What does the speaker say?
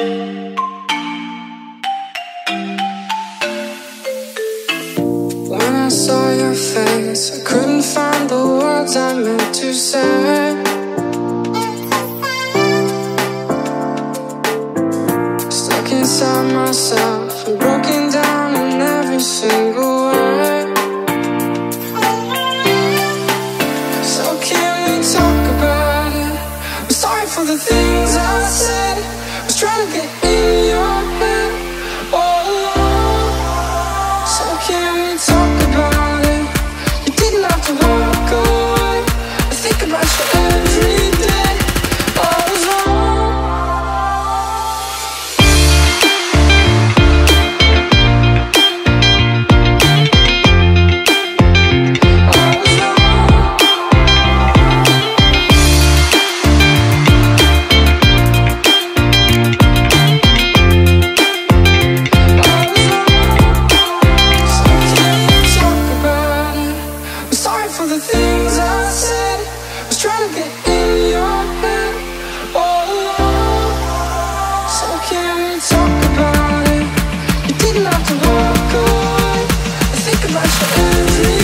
When I saw your face, I couldn't find the words I meant to say. Stuck inside myself and broken down in every single way. So, can we talk about it? I'm sorry for the things. for the things I said. Was trying to get in your head all along. So can we talk about it? You didn't have to walk away. I think about you every